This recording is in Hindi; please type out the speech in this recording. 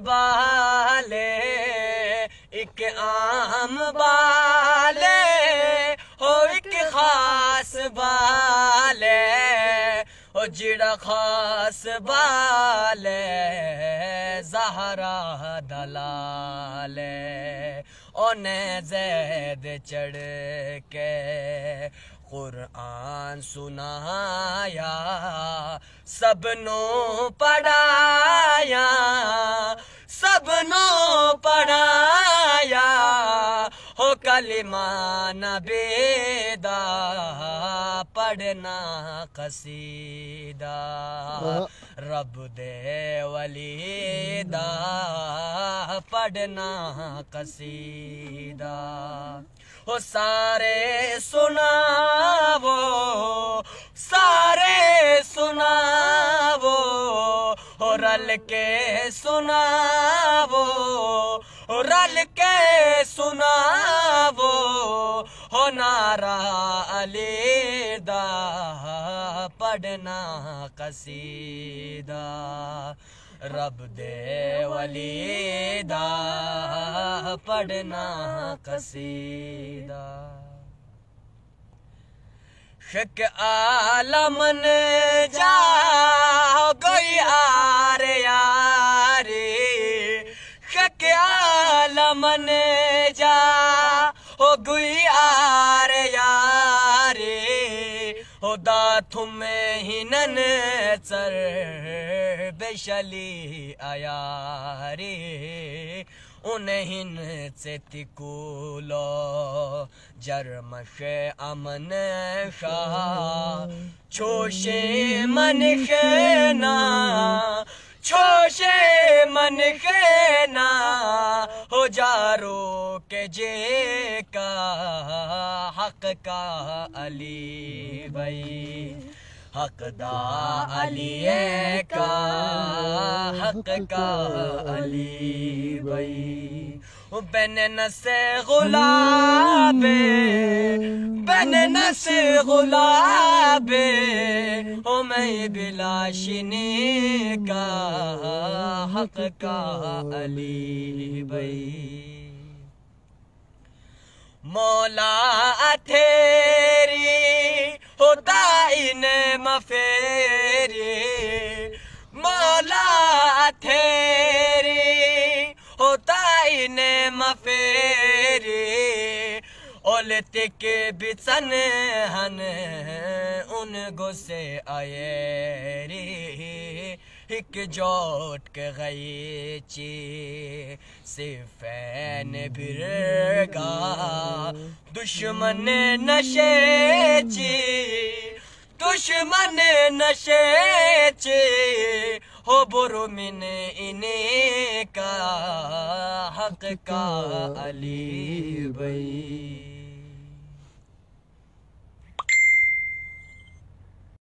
बाले, एक आम बाले, हो एक खास बाले ओ जिड़ा खास बाले, जहरा दलाले, ओने जैद चढ़ के कुरान सुनाया, सबनों पढ़ाया। सबनो पढ़ाया हो कलिमा नबेदा पढ़ना कसीदा। रब दे वलीदा पढ़ना कसीदा। हो सारे सुनावो सारे के सुनावो रल के सुनावो, हो नारा अलीदा, पढ़ना कसीदा, रब दे वलीदा, पढ़ना कसीदा। शक आलमन जा जा हो गई आर यारे हो दाथुम हिनन चर बेशली आया रे उन्हिन से तिकुलो जरमशे अमन शाह छोशे मन खेना छोशे मन खेना हो जारो के जे का हक का अली भाई। हकदा अली का हक का अली भाई। बन से गुलाबे बन नसे गुलाबे, ओ मैं बिलाशिनी का हक का अली भाई मौला अथेरी होता इन मफेरी। मौला अथेरी होता इन मफेरी। ओलते के बिचन हन, उन गुस्से आए रे। हिक जोट के गई ची सिफैन बिरगा, दुश्मन नशे ची, दुश्मन नशे ची, हो बुरु मिन इने का, हक का अली भाई